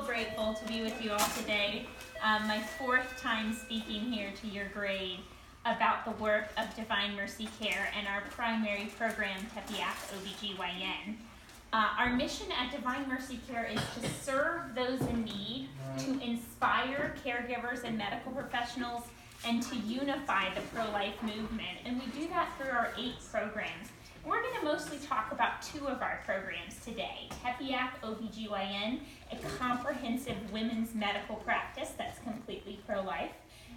grateful to be with you all today. Um, my fourth time speaking here to your grade about the work of Divine Mercy Care and our primary program, Tepeyac OBGYN. Uh, our mission at Divine Mercy Care is to serve those in need, to inspire caregivers and medical professionals, and to unify the pro life movement. And we do that through our eight programs. We're going to mostly talk about two of our programs today Tepeyac OBGYN, a comprehensive women's medical practice that's completely pro life,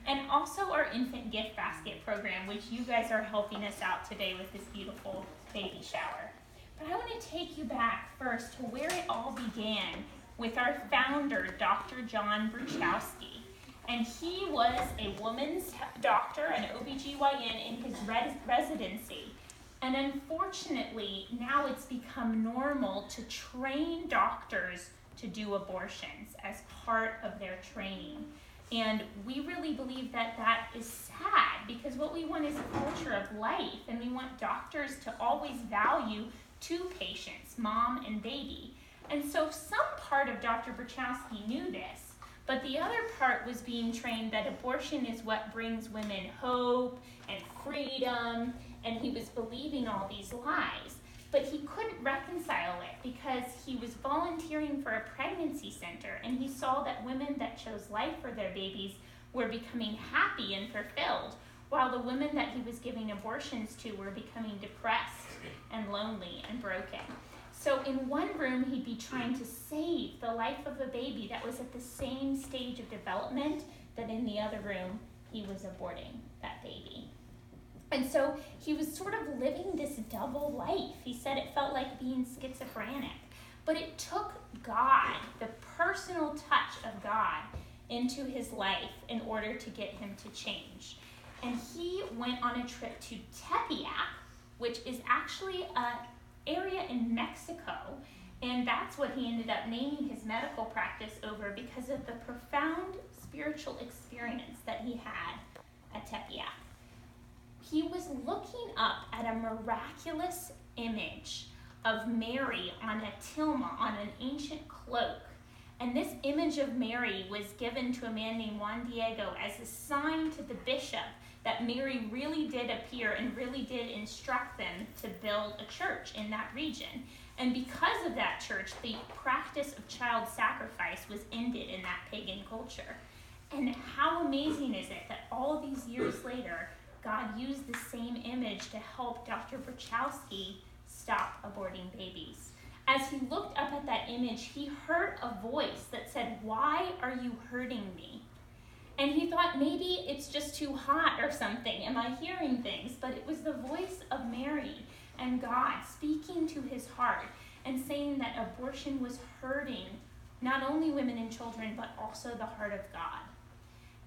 and also our infant gift basket program, which you guys are helping us out today with this beautiful baby shower. But I want to take you back first to where it all began with our founder, Dr. John Bruchalski. And he was a woman's doctor, an OBGYN in his res- residency. And unfortunately, now it's become normal to train doctors to do abortions as part of their training. And we really believe that that is sad because what we want is a culture of life, and we want doctors to always value two patients, mom and baby. And so some part of Dr. Bruchalski knew this, but the other part was being trained that abortion is what brings women hope and freedom and he was believing all these lies. But he couldn't reconcile it because he was volunteering for a pregnancy center and he saw that women that chose life for their babies were becoming happy and fulfilled, while the women that he was giving abortions to were becoming depressed and lonely and broken. So, in one room, he'd be trying to save the life of a baby that was at the same stage of development that in the other room, he was aborting that baby. And so he was sort of living this double life. He said it felt like being schizophrenic. But it took God, the personal touch of God, into his life in order to get him to change. And he went on a trip to Tepeyac, which is actually an area in Mexico. And that's what he ended up naming his medical practice over because of the profound spiritual experience that he had at Tepeyac he was looking up at a miraculous image of Mary on a tilma, on an ancient cloak. And this image of Mary was given to a man named Juan Diego as a sign to the bishop that Mary really did appear and really did instruct them to build a church in that region. And because of that church, the practice of child sacrifice was ended in that pagan culture. And how amazing is it that all these years later, God used the same image to help Dr. Bruchalski stop aborting babies. As he looked up at that image, he heard a voice that said, Why are you hurting me? And he thought maybe it's just too hot or something. Am I hearing things? But it was the voice of Mary and God speaking to his heart and saying that abortion was hurting not only women and children, but also the heart of God.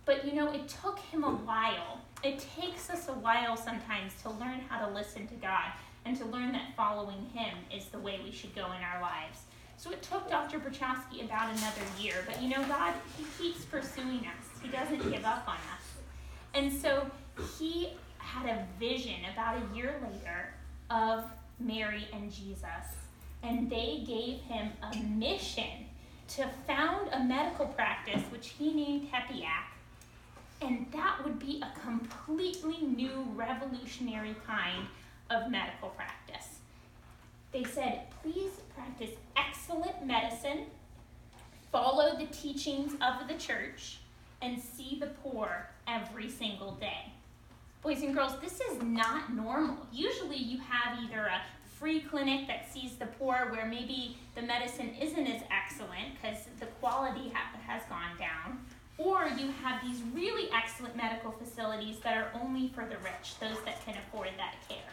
But you know, it took him a while it takes us a while sometimes to learn how to listen to God and to learn that following Him is the way we should go in our lives. So it took Dr. Bruchalski about another year, but you know, God, He keeps pursuing us, He doesn't give up on us. And so he had a vision about a year later of Mary and Jesus, and they gave him a mission to found a medical practice, which he named Tepeyac, and that would be a completely new, revolutionary kind of medical practice. They said, please practice excellent medicine, follow the teachings of the church, and see the poor every single day. Boys and girls, this is not normal. Usually you have either a free clinic that sees the poor where maybe the medicine isn't as excellent because the quality ha- has gone down, or you have these really excellent medical facilities that are only for the rich, those that can afford that care.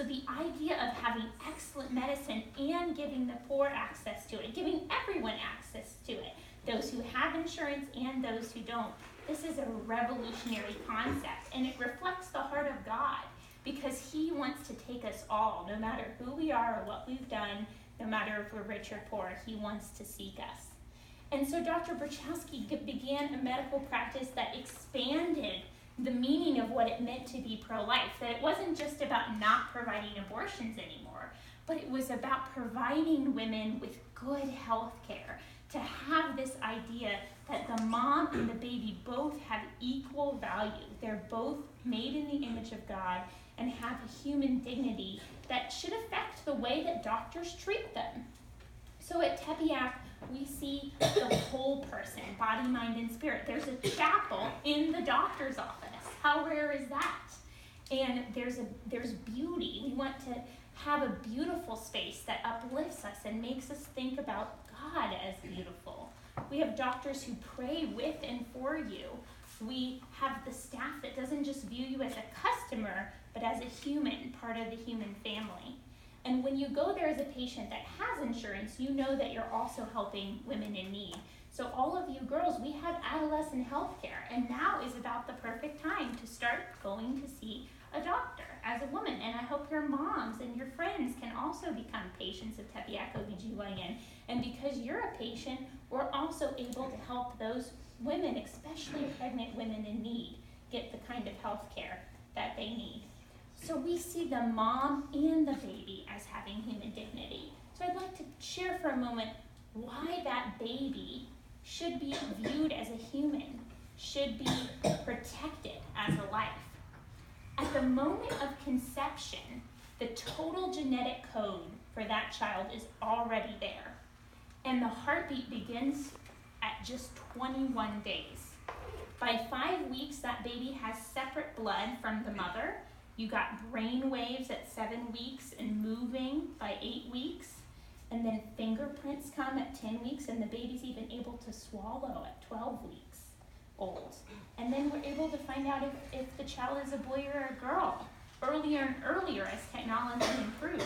So the idea of having excellent medicine and giving the poor access to it, giving everyone access to it, those who have insurance and those who don't, this is a revolutionary concept and it reflects the heart of God because He wants to take us all, no matter who we are or what we've done, no matter if we're rich or poor, He wants to seek us. And so Dr. Bruchalski began a medical practice that expanded the meaning of what it meant to be pro life, that it wasn't just about not providing abortions anymore, but it was about providing women with good health care, to have this idea that the mom and the baby both have equal value. They're both made in the image of God and have a human dignity that should affect the way that doctors treat them. So at Tepeyac, we see the whole person, body, mind, and spirit. There's a chapel in the doctor's office. How rare is that? And there's a there's beauty. We want to have a beautiful space that uplifts us and makes us think about God as beautiful. We have doctors who pray with and for you. We have the staff that doesn't just view you as a customer, but as a human, part of the human family. And when you go there as a patient that has insurance, you know that you're also helping women in need. So, all of you girls, we have adolescent health care, and now is about the perfect time to start going to see a doctor as a woman. And I hope your moms and your friends can also become patients of Tepeyac OBGYN. And because you're a patient, we're also able to help those women, especially pregnant women in need, get the kind of health care that they need. So we see the mom and the baby as having human dignity. So I'd like to share for a moment why that baby should be viewed as a human, should be protected as a life. At the moment of conception, the total genetic code for that child is already there. And the heartbeat begins at just 21 days. By five weeks, that baby has separate blood from the mother you got brain waves at seven weeks and moving by eight weeks. And then fingerprints come at 10 weeks, and the baby's even able to swallow at 12 weeks old. And then we're able to find out if, if the child is a boy or a girl earlier and earlier as technology improves.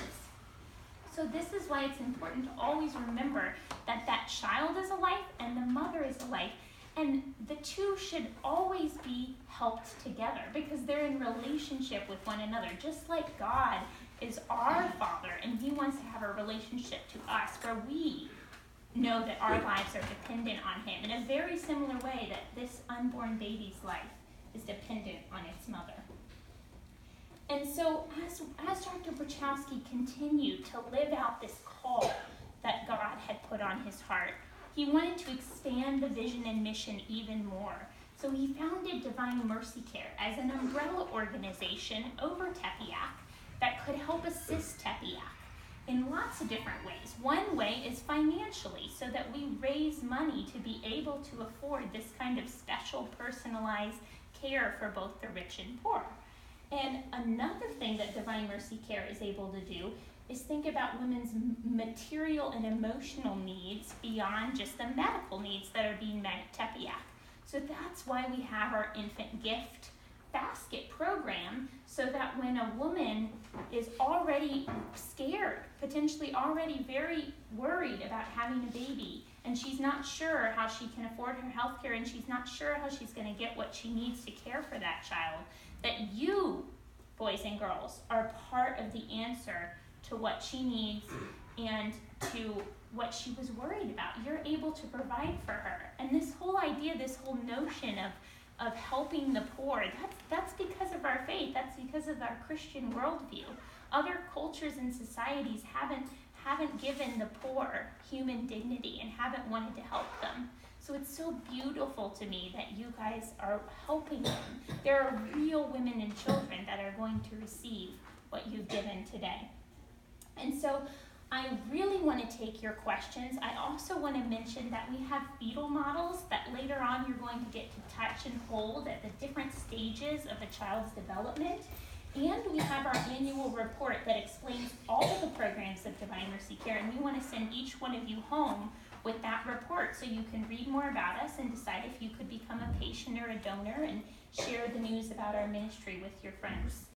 So, this is why it's important to always remember that that child is a life and the mother is a life. And the two should always be helped together because they're in relationship with one another, just like God is our Father and He wants to have a relationship to us where we know that our lives are dependent on Him in a very similar way that this unborn baby's life is dependent on its mother. And so, as, as Dr. Bruchalski continued to live out this call that God had put on his heart, he wanted to expand the vision and mission even more. So he founded Divine Mercy Care as an umbrella organization over Tepeyac that could help assist Tepeyac in lots of different ways. One way is financially, so that we raise money to be able to afford this kind of special personalized care for both the rich and poor. And another thing that Divine Mercy Care is able to do is think about women's material and emotional needs beyond just the medical needs that are being met at Tepeyac. So that's why we have our infant gift basket program so that when a woman is already scared, potentially already very worried about having a baby, and she's not sure how she can afford her health care and she's not sure how she's going to get what she needs to care for that child, that you, boys and girls, are part of the answer to what she needs and to what she was worried about. You're able to provide for her. And this whole idea, this whole notion of of helping the poor, that's that's because of our faith. That's because of our Christian worldview. Other cultures and societies haven't haven't given the poor human dignity and haven't wanted to help them. So it's so beautiful to me that you guys are helping them. There are real women and children that are going to receive what you've given today. And so I really want to take your questions. I also want to mention that we have fetal models that later on you're going to get to touch and hold at the different stages of a child's development. And we have our annual report that explains all of the programs of Divine Mercy Care. And we want to send each one of you home with that report so you can read more about us and decide if you could become a patient or a donor and share the news about our ministry with your friends.